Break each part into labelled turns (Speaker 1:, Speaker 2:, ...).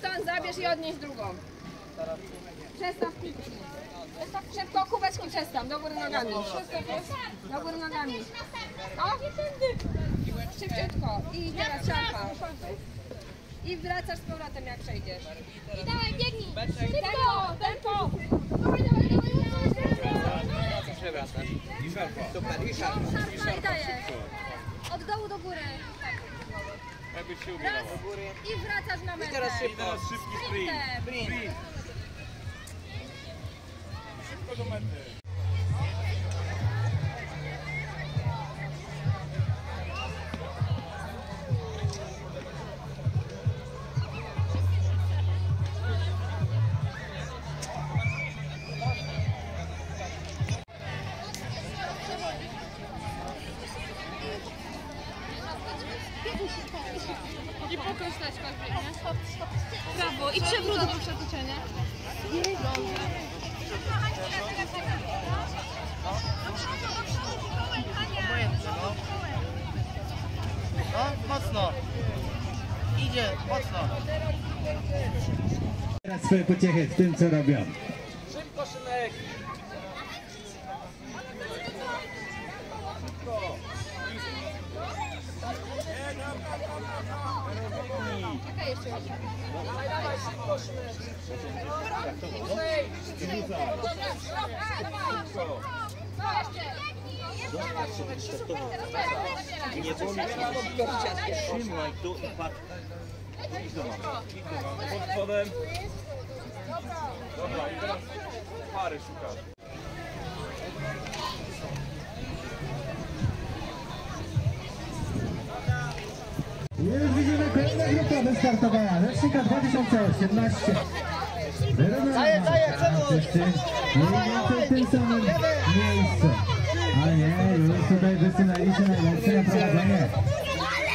Speaker 1: stąd, zabierz i odnieś drugą. Przestaw piłki. Szybko kubeczki przestaw, do góry nogami. Do góry nogami. O, szybciutko. I teraz szarpa. I wracasz z powrotem jak przejdziesz.
Speaker 2: I dawaj, biegnij!
Speaker 1: Tempo, tempo.
Speaker 3: Przewracasz. I szarpa. Super, i szarpa.
Speaker 2: Szarpa i dajesz. Od dołu do góry.
Speaker 4: Jakbyś się ubierała.
Speaker 1: Raz i wracasz na metę.
Speaker 3: Teraz szybko.
Speaker 4: Teraz szybki sprint.
Speaker 1: Sprintem.
Speaker 3: Sprint.
Speaker 1: I pokaż taśmę, biegnie. Brawo. I przewrót do przetoczenia.
Speaker 5: No, mocno. Idzie, mocno.
Speaker 6: Teraz swoje pociechy w tym, co robią.
Speaker 3: Dawaj, dawaj, szybko, Szymek. Nie wolno Trzymaj tu i patrz.
Speaker 4: Pod spodem. Dobra, i teraz pary szukasz.
Speaker 6: Już widzimy grupa wystartowała. Rocznika 2018. Daję, daję, więcej w tym samym miejscu. A nie, już tutaj wysunęli się najlepsze na prowadzenie.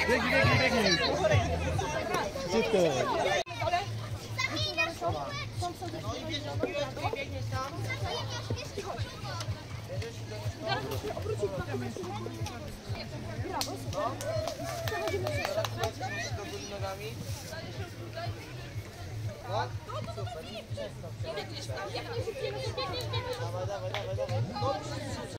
Speaker 3: Do góry nogami. Tak? Super. Dawaj, dawaj, dawaj, dawaj.